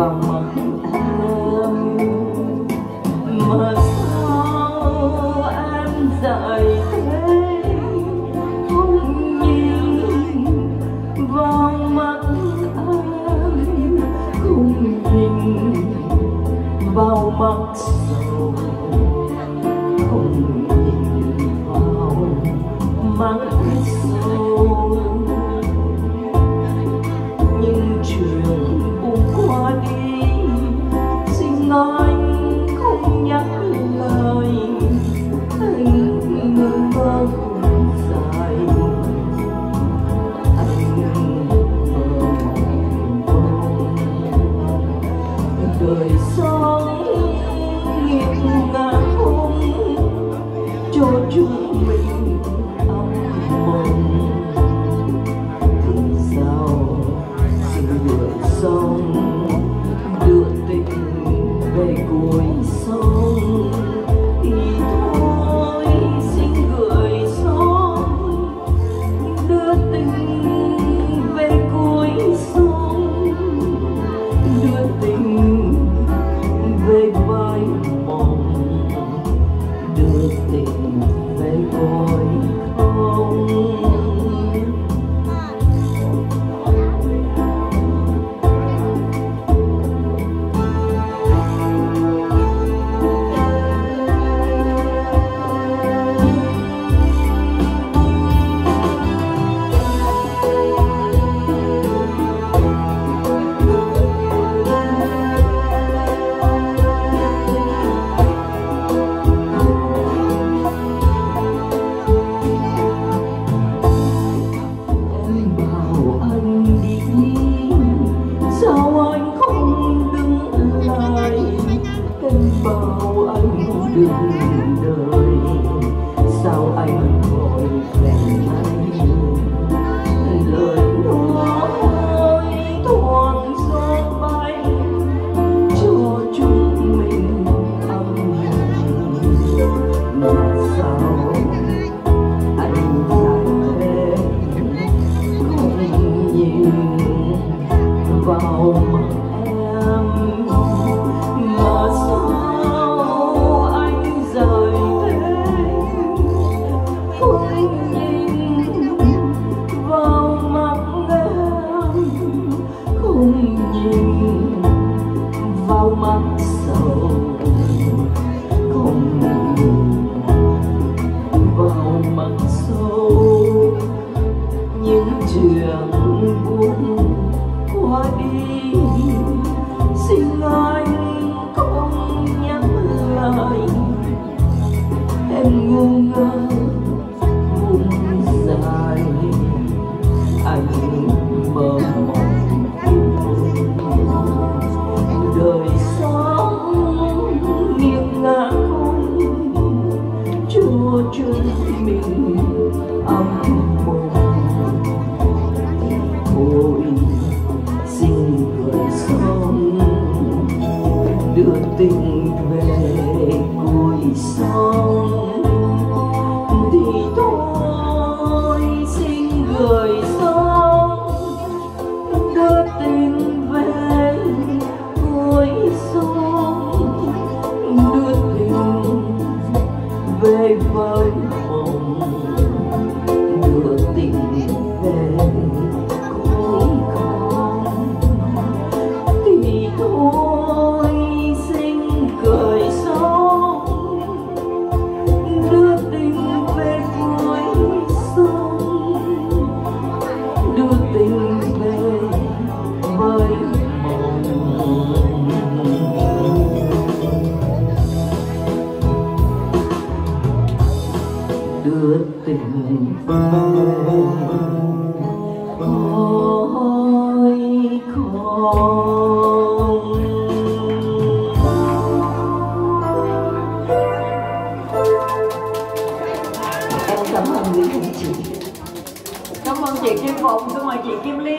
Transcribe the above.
vào mắt em mà sao em dạy thế, không nhìn vào mắt em không nhìn vào mắt sầu. Jojo của chúng mình âm mồm thôi xin gửi sông đưa tình về cuối sông đưa tình ôi con em cảm ơn quý anh chị cảm ơn chị Kim Phụng, cảm ơn chị Kim Liên.